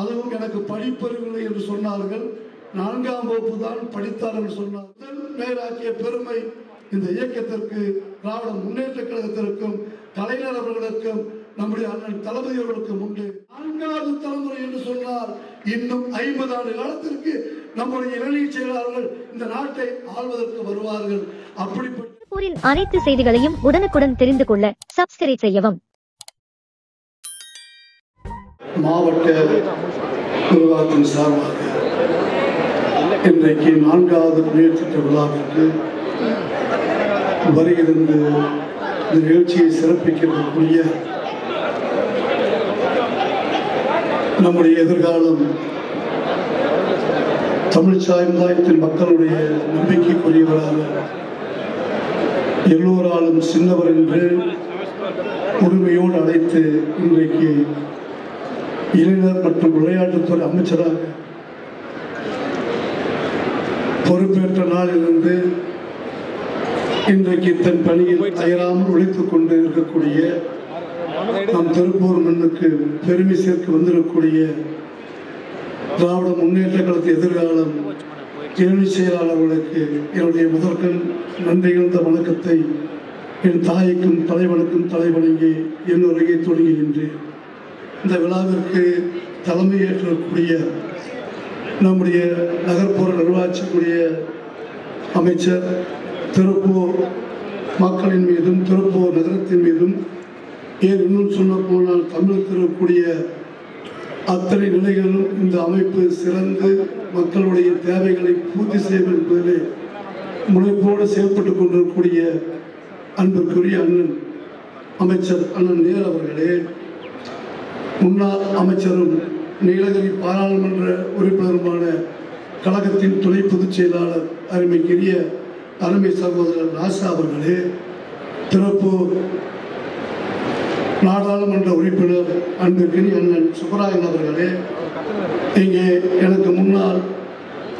அதுவும் எனக்கு படிப்பறிவில்லை என்று சொன்னார்கள். நான்காம் வகுப்பு தான் படித்தார் என்று சொன்னார் முதல் பெருமை இந்த இயக்கத்திற்கு திராவிட முன்னேற்ற கழகத்திற்கும் கலைஞர் அவர்களுக்கும் நம்முடைய அண்ணன் தளபதி அவர்களுக்கும் உண்டு. நான்காவது தலைமுறை என்று சொன்னார் இன்னும் ஐம்பது ஆண்டு காலத்திற்கு நம்முடைய இளநிலை செயலாளர்கள் இந்த நாட்டை ஆள்வதற்கு வருவார்கள். அப்படிப்பட்ட அனைத்து செய்திகளையும் உடனுக்குடன் தெரிந்து கொள்ள சப்ஸ்கிரைப் செய்யவும். மாவட்ட நிர்வாகத்தின் சார்பாக இன்றைக்கு நான்காவது முயற்சித்த விழாவிற்கு வருகிறது இந்த நிகழ்ச்சியை சிறப்பிக்கக்கூடிய நம்முடைய எதிர்காலம் தமிழ் சமுதாயத்தின் மக்களுடைய நம்பிக்கைக்குரியவராக எல்லோராலும் சின்னவர் என்று உரிமையோடு அழைத்து இன்றைக்கு இளைஞர் மற்றும் விளையாட்டுத்துறை அமைச்சராக பொறுப்பேற்ற நாளிலிருந்து இன்றைக்கு தன் பணியில் அயராமல் உழைத்துக் கொண்டு இருக்கக்கூடிய நம் திருப்பூர் மண்ணுக்கு பெருமை சேர்க்க வந்திருக்கக்கூடிய திராவிட முன்னேற்ற கழகத்து எதிர்காலம் இறுதி செயலாளர்களுக்கு என்னுடைய முதற்கண் நன்றிகழ்ந்த வணக்கத்தை என் தாய்க்கும் தலைவனுக்கும் தலைவணங்கி என் உரையை தொடங்குகின்றேன் இந்த விழாவிற்கு தலைமையேற்றக்கூடிய நம்முடைய நகர்ப்புற நிர்வாகிக்கக்கூடிய அமைச்சர் திருப்பூர் மக்களின் மீதும் திருப்பூர் நகரத்தின் மீதும் ஏன் இன்னும் சொல்ல போனால் தமிழுக்கு இருக்கக்கூடிய அத்தனை நிலைகளிலும் இந்த அமைப்பு சிறந்து மக்களுடைய தேவைகளை பூர்த்தி செய்யும் என்பதிலே முனைப்போடு செயல்பட்டு கொண்டிருக்கக்கூடிய அன்புக்குரிய அண்ணன் அமைச்சர் அண்ணன் நேர் அவர்களே முன்னாள் அமைச்சரும் நீலகிரி பாராளுமன்ற உறுப்பினருமான கழகத்தின் துணை பொதுச் செயலாளர் அருமைக்குரிய அருமை சகோதரர் ராசா அவர்களே திருப்பூர் நாடாளுமன்ற உறுப்பினர் அன்புக்குரிய அண்ணன் சுப்பராயன் அவர்களே இங்கே எனக்கு முன்னால்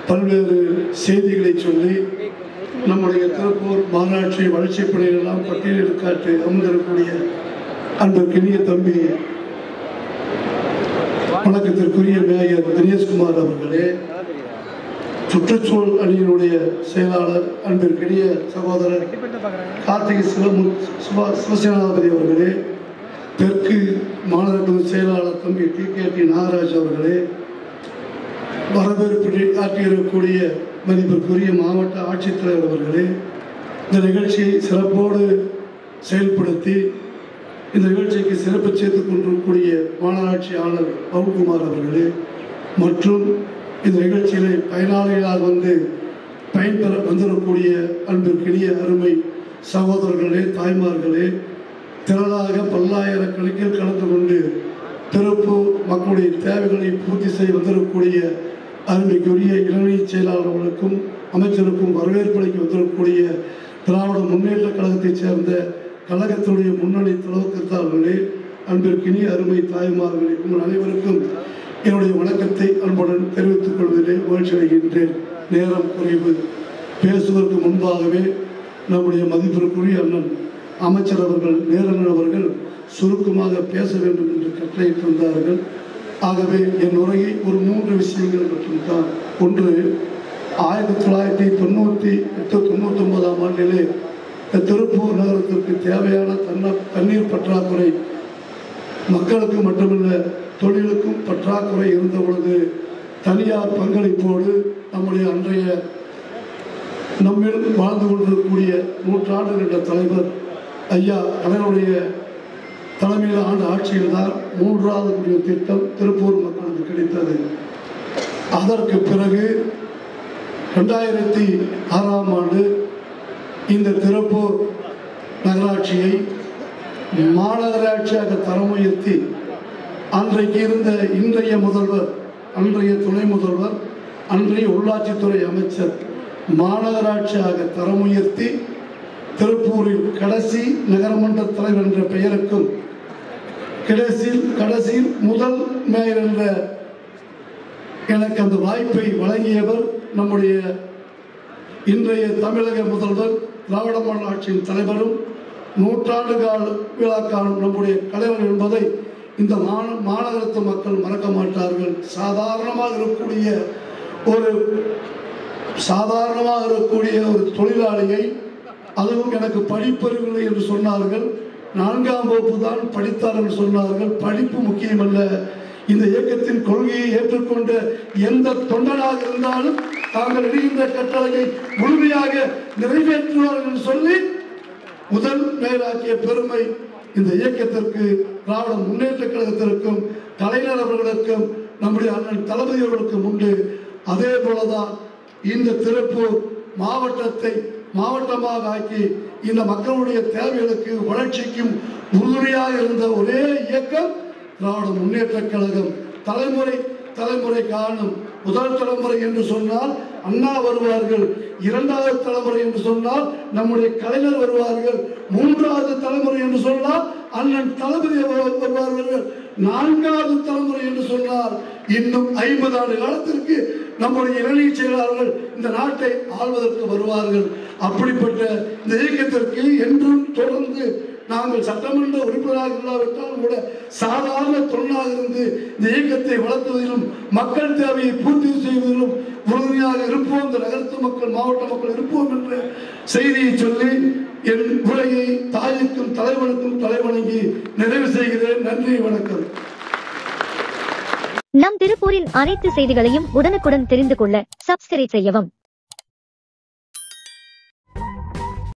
பல்வேறு செய்திகளை சொல்லி நம்முடைய திருப்பூர் மாநகராட்சி வளர்ச்சிப் பணிகளெல்லாம் பட்டியலில் காட்டு அமர்ந்திருக்கக்கூடிய அன்புக்கினிய தம்பி வணக்கத்திற்குரிய மேயர் தினேஷ்குமார் அவர்களே சுற்றுச்சூழல் அணியினுடைய செயலாளர் அன்பிற்கிடைய சகோதரர் கார்த்திகை சிவமு சிவா சிவசேனாபதி அவர்களே தெற்கு மாநகர செயலாளர் தம்பி டி. கே. டி. நாகராஜ் அவர்களே வரவேற்பு ஆற்றியிருக்கக்கூடிய மதிப்பிற்குரிய மாவட்ட ஆட்சித்தலைவர் அவர்களே இந்த நிகழ்ச்சியை சிறப்போடு செயல்படுத்தி இந்த நிகழ்ச்சிக்கு சிறப்பு சேர்த்துக் கொண்டிருக்கக்கூடிய மாநகராட்சி ஆளுநர் பவுன்குமார் அவர்களே மற்றும் இந்த நிகழ்ச்சியிலே பயனாளிகளாக வந்து பயன்பெற வந்திருக்கக்கூடிய அன்பிற்கினிய அருமை சகோதரர்களே தாய்மார்களே திரளாக பல்லாயிரக்கணக்கில் கலந்து கொண்டு திருப்பூர் மக்களுடைய தேவைகளை பூர்த்தி செய்ய வந்திருக்கக்கூடிய அருமைக்குரிய இளநிலை செயலாளர்களுக்கும் அமைச்சருக்கும் வரவேற்பளிக்க வந்திருக்கக்கூடிய திராவிட முன்னேற்ற கழகத்தைச் சேர்ந்த கழகத்தினுடைய முன்னணி தலைவர்களே அன்பிற்கினி அருமை தாய்மார்களே உங்கள் அனைவருக்கும் என்னுடைய வணக்கத்தை அன்புடன் தெரிவித்துக் கொள்வதிலே மகிழ்ச்சி அடைகின்றேன். நேரம் குறைவு. பேசுவதற்கு முன்பாகவே நம்முடைய மதிப்பிற்குரிய அண்ணன் அமைச்சர் அவர்கள் நேரங்கன் அவர்கள் சுருக்கமாக பேச வேண்டும் என்று கட்டளையிட்டிருந்தார்கள் ஆகவே என் உரையை ஒரு மூன்று விஷயங்கள் மட்டும்தான். ஒன்று ஆயிரத்தி தொள்ளாயிரத்தி தொண்ணூற்றி எட்டு தொண்ணூற்றி ஒன்பதாம் ஆண்டிலே திருப்பூர் நகரத்திற்கு தேவையான தன்ன தண்ணீர் பற்றாக்குறை மக்களுக்கு மட்டுமல்ல தொழிலுக்கும் பற்றாக்குறை இருந்த பொழுது தனியார் பங்களிப்போடு நம்முடைய அன்றைய நம்மில் வாழ்ந்து கொண்டிருக்கக்கூடிய நூற்றாண்டு என்ற தலைவர் ஐயா அதனுடைய தலைமையில் ஆண்டு ஆட்சியில் தான் மூன்றாவது திட்டம் திருப்பூர் மக்களுக்கு கிடைத்தது. அதற்கு பிறகு ரெண்டாயிரத்தி ஆறாம் ஆண்டு இந்த திருப்பூர் நகராட்சியை மாநகராட்சியாக தரம் உயர்த்தி அன்றைக்கு இருந்த இன்றைய முதல்வர் அன்றைய துணை முதல்வர் அன்றைய உள்ளாட்சித்துறை அமைச்சர் மாநகராட்சியாக தரம் உயர்த்தி திருப்பூரில் கடைசி நகரமன்ற தலைவர் என்ற பெயருக்கும் கடைசியில் கடைசியில் முதல் மேயர் என்ற எனக்கு அந்த வாய்ப்பை வழங்கியவர் நம்முடைய இன்றைய தமிழக முதல்வர் திராவிட மாடல் ஆட்சியின் தலைவரும் நூற்றாண்டு கால விழாக்காலும் நம்முடைய கலைவர் என்பதை இந்த மாந மாநகரத்து மக்கள் மறக்க மாட்டார்கள். சாதாரணமாக இருக்கக்கூடிய ஒரு சாதாரணமாக இருக்கக்கூடிய ஒரு தொழிலாளியை அதுவும் எனக்கு படிப்பறிவில்லை என்று சொன்னார்கள். நான்காம் வகுப்பு தான் படித்தார் என்று சொன்னார்கள். படிப்பு முக்கியமல்ல. இந்த இயக்கத்தின் கொள்கையை ஏற்றுக்கொண்ட எந்த தொண்டனாக இருந்தாலும் தாங்கள் இடுகின்ற கட்டளையை முழுமையாக நிறைவேற்றுவார்கள் என்று சொல்லி முதல் மேலாக்கிய பெருமை இந்த இயக்கத்திற்கு திராவிட முன்னேற்ற கழகத்திற்கும் கலைஞர் அவர்களுக்கும் நம்முடைய அண்ணன் தளபதி அவர்களுக்கும் உண்டு. அதே போலதான் இந்த திருப்பூர் மாவட்டத்தை மாவட்டமாக ஆக்கி இந்த மக்களுடைய தேவைகளுக்கு வளர்ச்சிக்கும் உறுதுணையாக இருந்த ஒரே இயக்கம் திராவிட முன்னேற்ற கழகம். தலைமுறை தலைமுறை காணும் முதல் தலைமுறை என்று சொன்னால் அண்ணா வருவார்கள் இரண்டாவது தலைமுறை என்று சொன்னால் நம்முடைய கலைஞர் வருவார்கள் மூன்றாவது தலைமுறை என்று சொன்னால் அண்ணன் தளபதி வருவார்கள் நான்காவது தலைமுறை என்று சொன்னால் இன்னும் ஐம்பது ஆண்டு காலத்திற்கு நம்முடைய இளநீ செயலாளர்கள் இந்த நாட்டை ஆள்வதற்கு வருவார்கள். அப்படிப்பட்ட இந்த இயக்கத்திற்கு என்றும் தொடர்ந்து நாங்கள் சட்டமன்ற உறுப்பினராக இல்லாவிட்டாலும் கூட சாதாரண தொழிலாக இருந்து இந்த இயக்கத்தை வளர்த்துவதிலும் மக்கள் தேவையை பூர்த்தி செய்வதிலும் உறுதியாக இருப்போம். இந்த நகரத்து மக்கள் மாவட்ட மக்கள் இருப்போம் என்ற செய்தியை சொல்லி என் உரையை தாய்க்கும் தலைவனுக்கும் தலைவணங்கி நிறைவு செய்கிறேன். நன்றி வணக்கம். நம் திருப்பூரின் அனைத்து செய்திகளையும் உடனுக்குடன் தெரிந்து கொள்ள சப்ஸ்கிரைப் செய்யவும்.